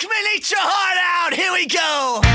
Hickman, eat your heart out. Here we go.